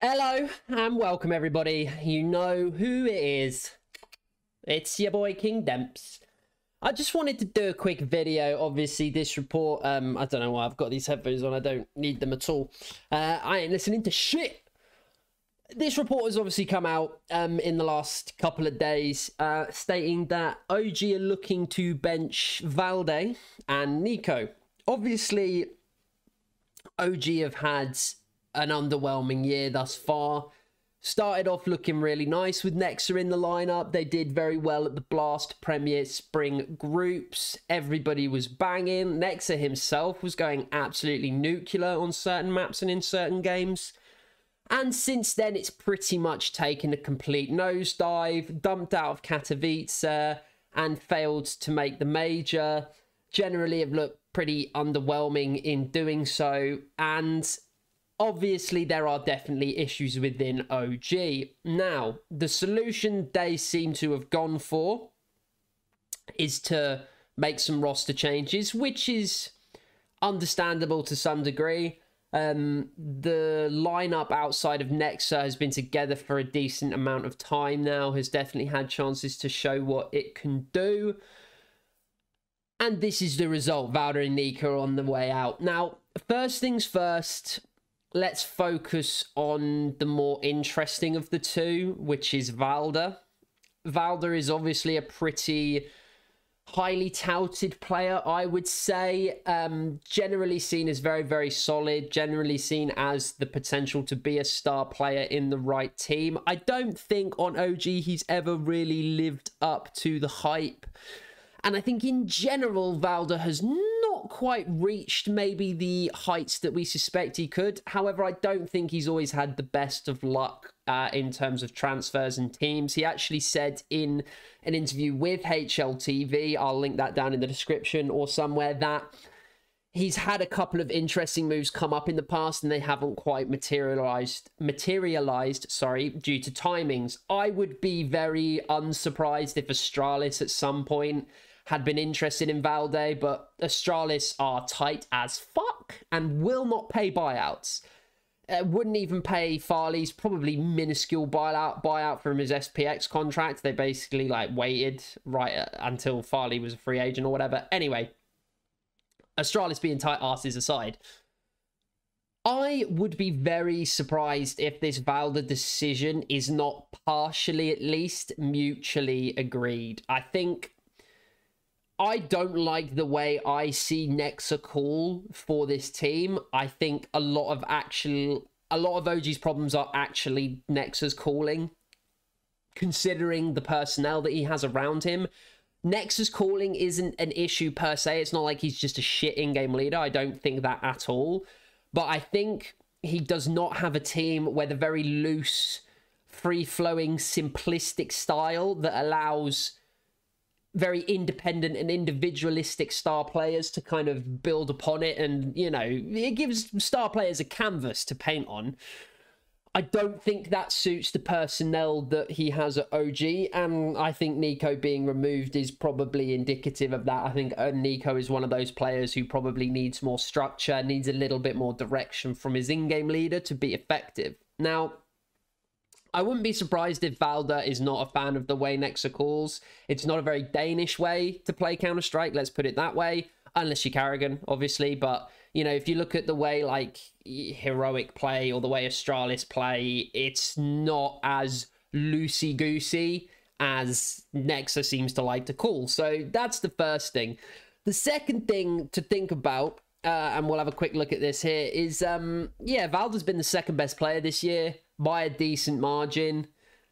Hello and welcome everybody. You know who it is. It's your boy King Dempz. I just wanted to do a quick video. Obviously, this report, um, I don't know why I've got these headphones on. I don't need them at all. Uh, I ain't listening to shit. This report has obviously come out um, in the last couple of days, uh, stating that OG are looking to bench Valde and niko. Obviously, OG have had an underwhelming year thus far. Started off looking really nice with Nexa in the lineup. They did very well at the Blast Premier Spring groups. Everybody was banging. Nexa himself was going absolutely nuclear on certain maps and in certain games. And since then, it's pretty much taken a complete nosedive, dumped out of Katowice, and failed to make the major. Generally, have looked pretty underwhelming in doing so. And obviously there are definitely issues within OG. Now, the solution they seem to have gone for is to make some roster changes, which is understandable to some degree. Um, the lineup outside of Nexa has been together for a decent amount of time now, has definitely had chances to show what it can do. And this is the result. Valde and niko on the way out. Now, first things first, let's focus on the more interesting of the two, which is Valde. Valde is obviously a pretty highly touted player, I would say. Um, generally seen as very, very solid, generally seen as the potential to be a star player in the right team. I don't think on OG he's ever really lived up to the hype. And I think in general, Valde has not quite reached maybe the heights that we suspect he could. However, I don't think he's always had the best of luck uh, in terms of transfers and teams. He actually said in an interview with HLTV, I'll link that down in the description or somewhere, that he's had a couple of interesting moves come up in the past and they haven't quite materialized materialized sorry due to timings i would be very unsurprised if astralis at some point had been interested in Valde, but Astralis are tight as fuck and will not pay buyouts. Uh, wouldn't even pay Farlig's probably minuscule buyout buyout from his SPX contract. They basically like waited right uh, until Farlig was a free agent or whatever. Anyway, Astralis being tight asses aside, I would be very surprised if this Valde decision is not partially, at least, mutually agreed. I think I don't like the way I see Nexa call for this team. I think a lot of actual a lot of OG's problems are actually Nexa's calling, considering the personnel that he has around him. Nexa's calling isn't an issue per se. It's not like he's just a shit in-game leader. I don't think that at all. But I think he does not have a team where the very loose, free-flowing, simplistic style that allows very independent and individualistic star players to kind of build upon it. And you know it gives star players a canvas to paint on. I don't think that suits the personnel that he has at og and i think niko being removed is probably indicative of that. I think uh, niko is one of those players who probably needs more structure needs a little bit more direction from his in-game leader to be effective. Now I wouldn't be surprised if Valde is not a fan of the way Nexa calls. It's not a very Danish way to play Counter Strike, let's put it that way. Unless you're Karrigan, obviously. But, you know, if you look at the way, like, Heroic play or the way Astralis play, it's not as loosey goosey as Nexa seems to like to call. So that's the first thing. The second thing to think about, uh, and we'll have a quick look at this here, is um, yeah, Valde's been the second best player this year by a decent margin.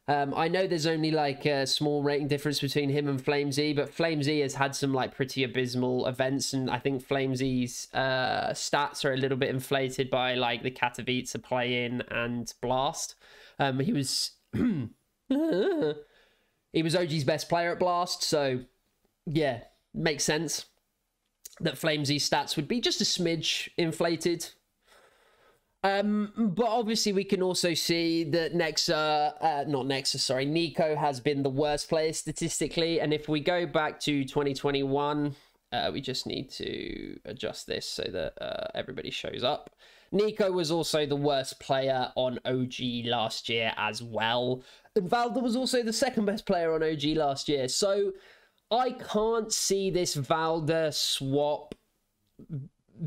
Um, I know there's only like a small rating difference between him and Flamesy, but Flamesy has had some like pretty abysmal events, and I think Flamesy's uh, stats are a little bit inflated by like the Katowice play-in and Blast. Um, he was he was OG's best player at Blast, so yeah, makes sense that Flamesy's stats would be just a smidge inflated um, but obviously, we can also see that Nexa, uh, not Nexa, sorry, niko has been the worst player statistically. And if we go back to 2021, uh, we just need to adjust this so that uh, everybody shows up. niko was also the worst player on OG last year as well. And Valde was also the second best player on OG last year. So I can't see this Valde swap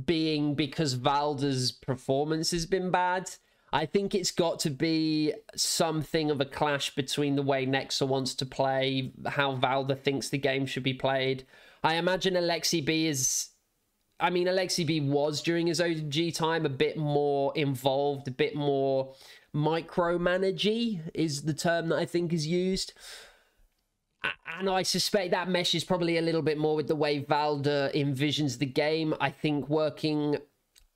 being because Valde's performance has been bad. I think it's got to be something of a clash between the way Nexa wants to play, how Valde thinks the game should be played. I imagine Aleksib is. I mean, Aleksib was during his OG time a bit more involved, a bit more micromanagey, is the term that I think is used and I suspect that meshes probably a little bit more with the way Valde envisions the game. I think working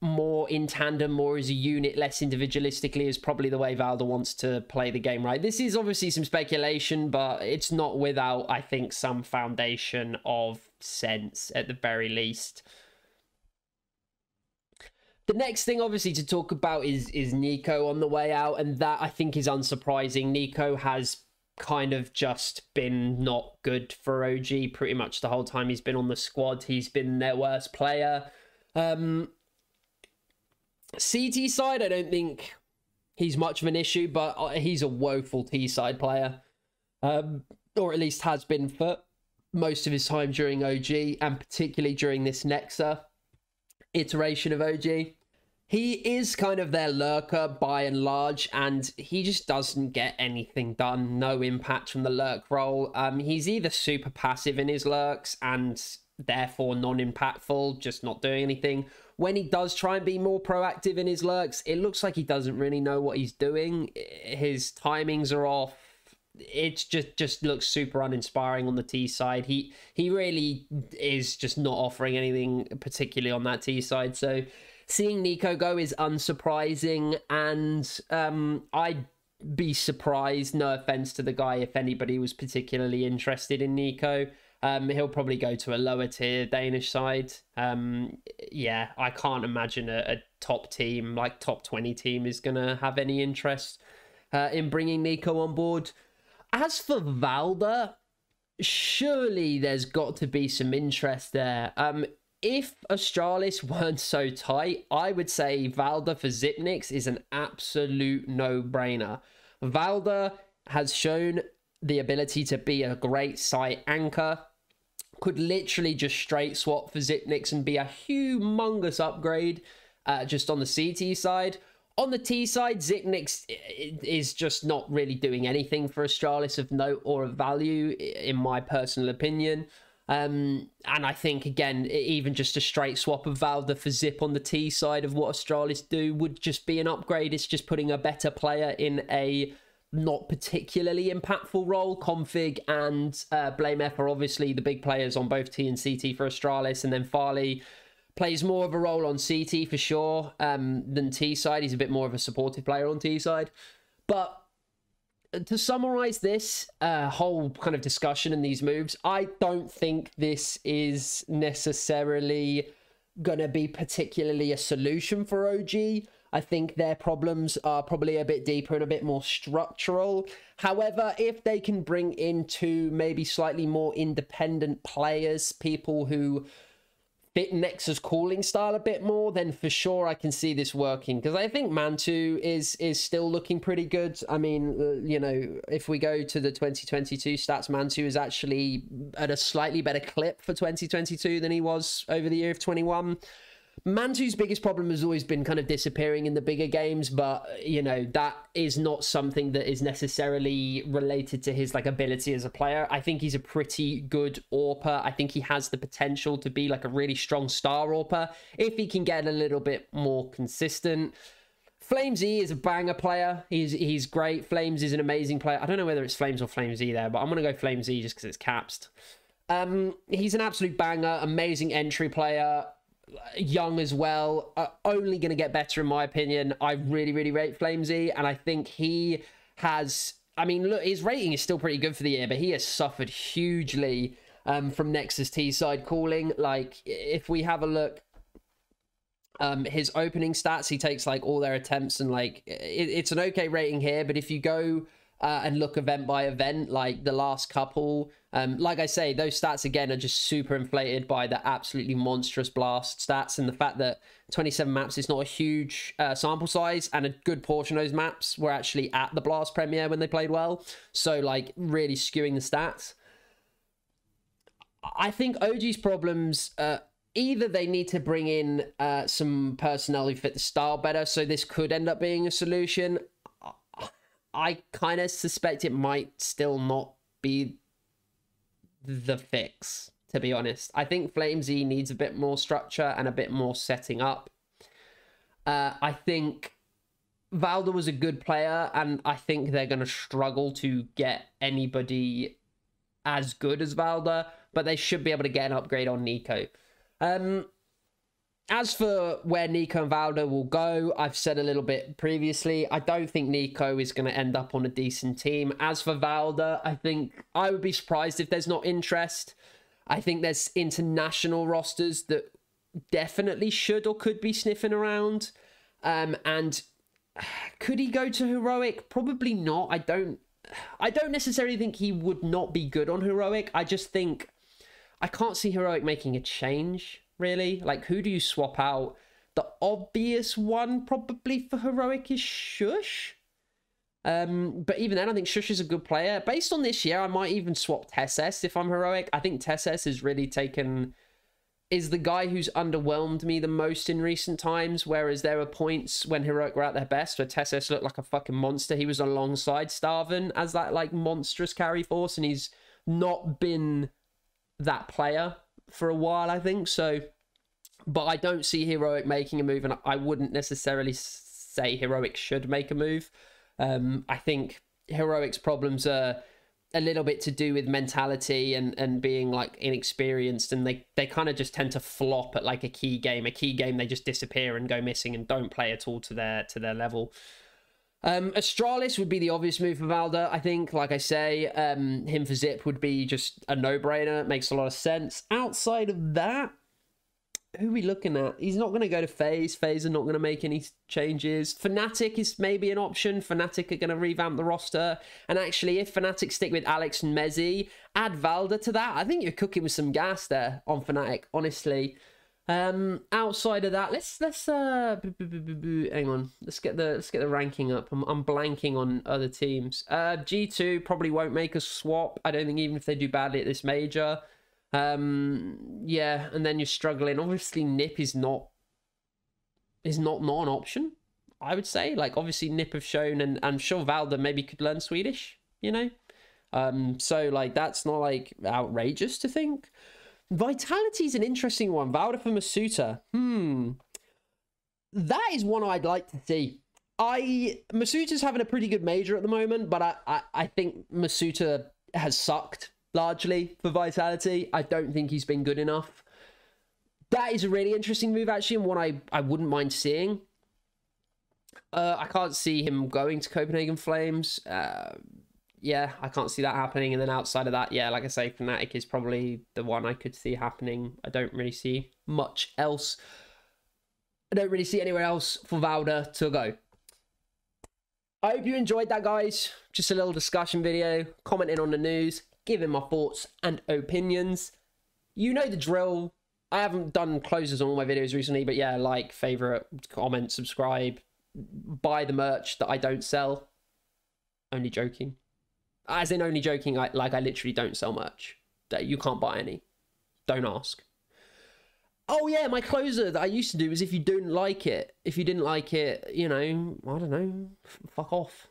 more in tandem, more as a unit, less individualistically, is probably the way Valde wants to play the game, right? This is obviously some speculation, but it's not without, I think, some foundation of sense at the very least. The next thing, obviously, to talk about is is NiKo on the way out, and that I think is unsurprising. niko has kind of just been not good for OG pretty much the whole time he's been on the squad. He's been their worst player. Um, CT side, I don't think he's much of an issue, but uh, he's a woeful T side player, um, or at least has been for most of his time during OG, and particularly during this Nexa iteration of OG he is kind of their lurker by and large, and he just doesn't get anything done. No impact from the lurk role. Um, he's either super passive in his lurks and therefore non-impactful, just not doing anything. When he does try and be more proactive in his lurks, it looks like he doesn't really know what he's doing. His timings are off. It just just looks super uninspiring on the T side. He he really is just not offering anything particularly on that T side. So seeing NiKo go is unsurprising, and um, I'd be surprised, no offense to the guy, if anybody was particularly interested in NiKo. Um, he'll probably go to a lower tier Danish side. Um, yeah, I can't imagine a, a, top team, like top 20 team, is going to have any interest uh, in bringing NiKo on board. As for Valde, surely there's got to be some interest there. Um, if Astralis weren't so tight, I would say Valde for Xyp9x is an absolute no-brainer. Valde has shown the ability to be a great site anchor, could literally just straight swap for Xyp9x and be a humongous upgrade uh, just on the CT side. On the T side, Xyp9x is just not really doing anything for Astralis of note or of value, in my personal opinion. Um, and I think again, even just a straight swap of Valde for Zip on the T side of what Astralis do would just be an upgrade. It's just putting a better player in a not particularly impactful role. k0nfig and uh, Blamef are obviously the big players on both T and CT for Astralis, and then Farlig plays more of a role on CT for sure um, than T side. He's a bit more of a supportive player on T side, but to summarize this uh, whole kind of discussion and these moves, I don't think this is necessarily going to be particularly a solution for OG. I think their problems are probably a bit deeper and a bit more structural. However, if they can bring in two maybe slightly more independent players, people who fit Nexa's calling style a bit more, then for sure I can see this working. Because I think Mantuu is is still looking pretty good. I mean, uh, you know, if we go to the 2022 stats, Mantuu is actually at a slightly better clip for 2022 than he was over the year of 21. Mantuu's biggest problem has always been kind of disappearing in the bigger games, but you know that is not something that is necessarily related to his like ability as a player. I think he's a pretty good AWPer. I think he has the potential to be like a really strong star AWPer if he can get a little bit more consistent. FlameZ is a banger player. He's he's great. Flames is an amazing player. I don't know whether it's Flames or FlameZ there, but I'm gonna go FlameZ just because it's capsed. Um, he's an absolute banger, amazing entry player young as well. Uh, only going to get better, in my opinion. I really, really rate Flamesy, and I think he has. I mean, look, his rating is still pretty good for the year, but he has suffered hugely um, from Nexa's T side calling. Like, if we have a look, um, his opening stats, he takes like all their attempts, and like it, it's an okay rating here. But if you go uh, and look event by event, like the last couple. Um, like I say, those stats again are just super inflated by the absolutely monstrous blast stats and the fact that 27 maps is not a huge uh, sample size, and a good portion of those maps were actually at the blast Premier when they played well. So, like, really skewing the stats. I think OG's problems. Uh, either they need to bring in uh, some personnel who fit the style better, so this could end up being a solution. I kind of suspect it might still not be the fix, to be honest. I think Flamesy needs a bit more structure and a bit more setting up. Uh, I think Valde was a good player, and I think they're going to struggle to get anybody as good as Valde, but they should be able to get an upgrade on NiKo. Um, as for where NiKo and Valde will go, I've said a little bit previously. I don't think NiKo is going to end up on a decent team. As for Valde, I think I would be surprised if there's not interest. I think there's international rosters that definitely should or could be sniffing around. Um, and could he go to heroic? Probably not. I don't. I don't necessarily think he would not be good on heroic. I just think I can't see heroic making a change really. Like, who do you swap out? The obvious one probably for heroic is Sjuush. Um, but even then, I think Sjuush is a good player. Based on this year, I might even swap TeSeS if I'm heroic. I think TeSeS has really taken is the guy who's underwhelmed me the most in recent times. Whereas there were points when heroic were at their best where TeSeS looked like a fucking monster. He was alongside stavn as that like monstrous carry force, and he's not been that player for a while, I think. So, but I don't see Heroic making a move, and I wouldn't necessarily say Heroic should make a move. Um, I think Heroic's problems are a little bit to do with mentality and and being like inexperienced and they they kind of just tend to flop at like a key game a key game they just disappear and go missing and don't play at all to their to their level um, Astralis would be the obvious move for Valde, I think. Like I say, um, him for Zip would be just a no-brainer. Makes a lot of sense. Outside of that, who are we looking at? He's not going to go to FaZe. FaZe are not going to make any changes. Fnatic is maybe an option. Fnatic are going to revamp the roster. And actually, if Fnatic stick with Alex and mezii, add Valde to that, I think you're cooking with some gas there on Fnatic, honestly. Um, outside of that, let's let's uh, hang on, let's get the let's get the ranking up. I'm I'm blanking on other teams. Uh, G two probably won't make a swap. I don't think even if they do badly at this major. Um, yeah, and then you're struggling. Obviously, Nip is not is not not an option. I would say, like obviously Nip have shown, and I'm sure Valde maybe could learn Swedish. You know, um, so like that's not like outrageous to think. Vitality is an interesting one. Valde for misutaaa. Hmm. That is one I'd like to see. I misutaaa's having a pretty good major at the moment, but I, I, I think misutaaa has sucked largely for Vitality. I don't think he's been good enough. That is a really interesting move, actually, and one I, I wouldn't mind seeing. Uh, I can't see him going to Copenhagen Flames. Uh, yeah, I can't see that happening. And then outside of that, yeah, like I say, Fnatic is probably the one I could see happening. I don't really see much else. I don't really see anywhere else for Valde to go. I hope you enjoyed that, guys. Just a little discussion video, commenting on the news, giving my thoughts and opinions. You know the drill. I haven't done closes on all my videos recently, but yeah, like, favorite, comment, subscribe, buy the merch that I don't sell. Only joking. As in only joking, I, like I literally don't sell much. You can't buy any. Don't ask. Oh yeah, my closer that I used to do was if you didn't like it, if you didn't like it, you know, I don't know, fuck off.